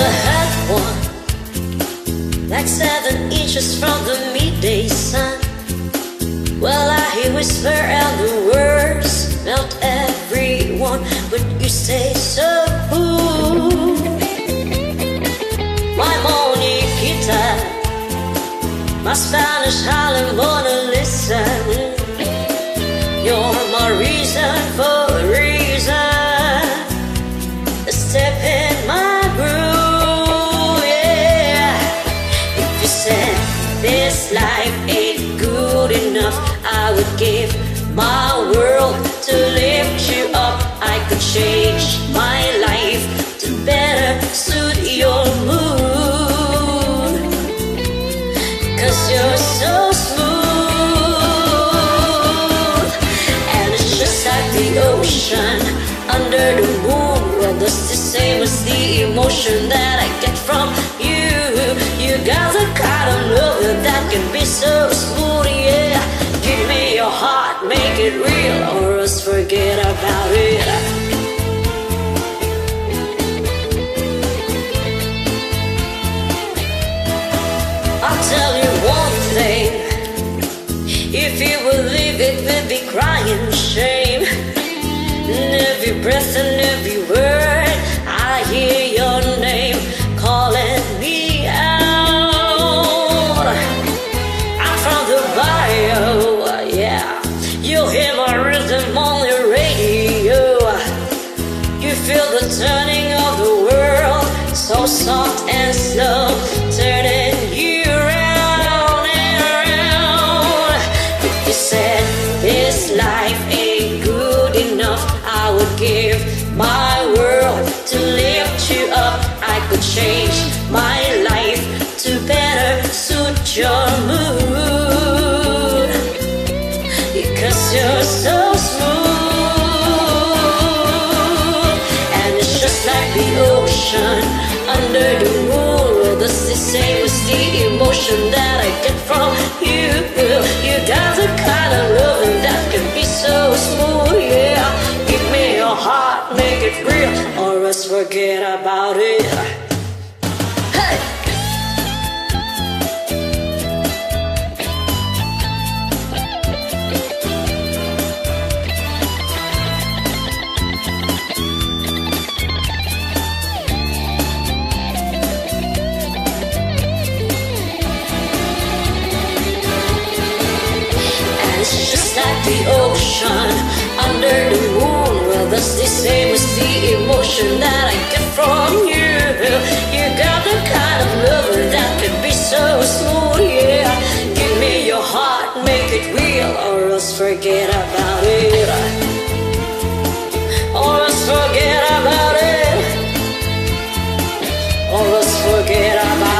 I had one, like seven inches from the midday sun. Well, I hear whisper and the words melt everyone, but you say so. My Moniquita, my Spanish Harlem Mona Lisa, give my world to lift you up. I could change my life to better suit your mood. Cause you're so smooth. And it's just like the ocean under the moon. Well, that's the same as the emotion that I get from you. You got the kind of love that can be so smooth, make it real, or else forget about it. I'll tell you one thing. If you believe it, we'll be crying shame. And every breath and every word, You'll hear my rhythm on the radio. You feel the turning of the world, so soft and slow, turning you round and round. If you said this life ain't good enough, I would give my world to lift you up. I could change my life to better suit your under the moon. The same the emotion that I get from you. You got the kind of that can be so smooth, yeah. Give me your heart, make it real Or forget about it the ocean under the moon. Well, that's the same as the emotion that I get from you. You got the kind of love that can be so smooth, yeah. Give me your heart, make it real, or else forget about it. Or else forget about it. Or else forget about